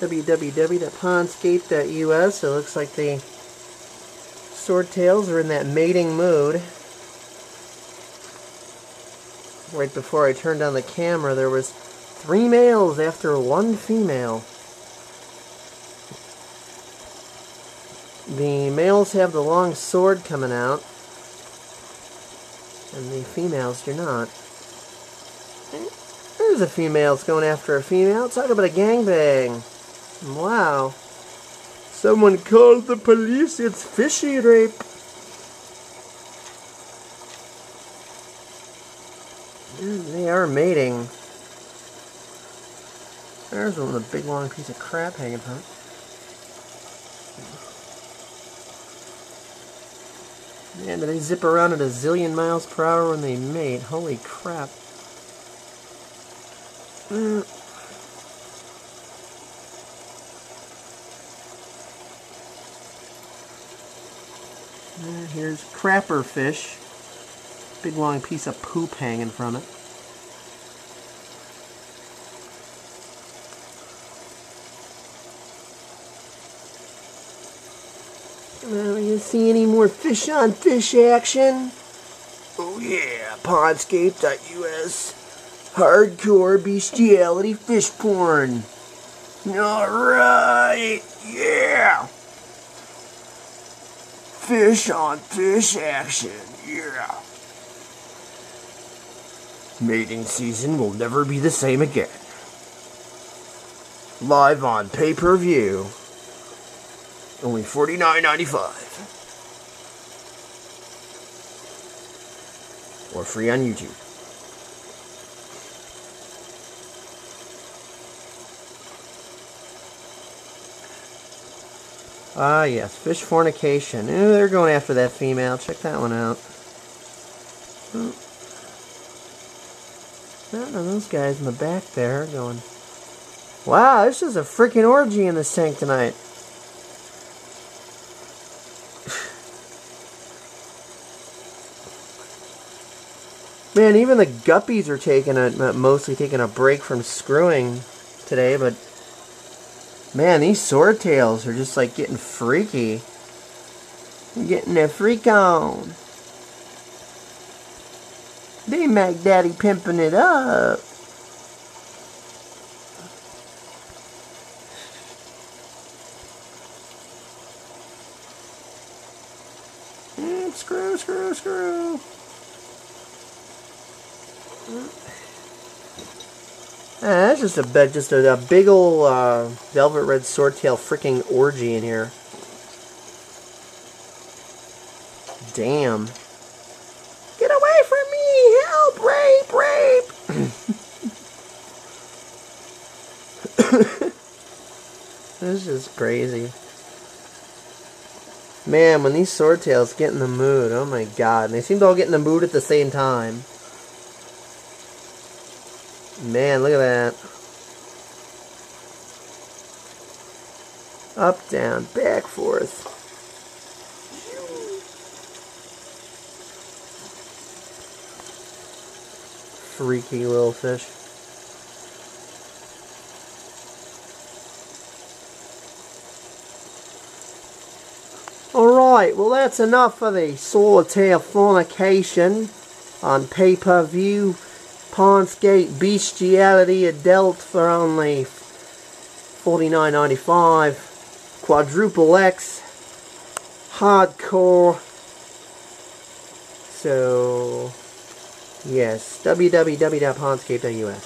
www.pondscape.us. It looks like the swordtails are in that mating mood. Right before I turned on the camera, there was three males after one female. The males have the long sword coming out, and the females do not. There's a female that's going after a female. Talk about a gangbang. Wow. Someone called the police. It's fishy rape. They are mating. There's one with a big long piece of crap hanging from it. Man, do they zip around at a zillion miles per hour when they mate? Holy crap. Mm. Uh, here's crapper fish. Big long piece of poop hanging from it. Well, you see any more fish on fish action? Oh yeah, Pondscape.us. Hardcore bestiality fish porn. Alright, yeah. Fish on fish action, yeah. Mating season will never be the same again. Live on pay-per-view. Only $49.95. Or free on YouTube. Ah, yes, fish fornication. Ooh, they're going after that female. Check that one out. Oh. Oh, those guys in the back there are going, Wow, this is a freaking orgy in this tank tonight. Man, even the guppies are taking a mostly taking a break from screwing today, but man, these swordtails are just like getting freaky. Getting their freak on. They make daddy pimping it up. Mm, screw, screw, screw. Ah, that's just a bed, just a, a big old uh, velvet red swordtail freaking orgy in here. Damn. Get away from me! Help! Rape! Rape! this is crazy. Man, when these swordtails get in the mood, oh my god. And they seem to all get in the mood at the same time. Man, look at that. Up, down, back, forth. Freaky little fish. Alright, well that's enough for the swordtail fornication on pay-per-view Pondscape Bestiality Adult for only $49.95. Quadruple X. Hardcore. So, yes, www.pondscape.us.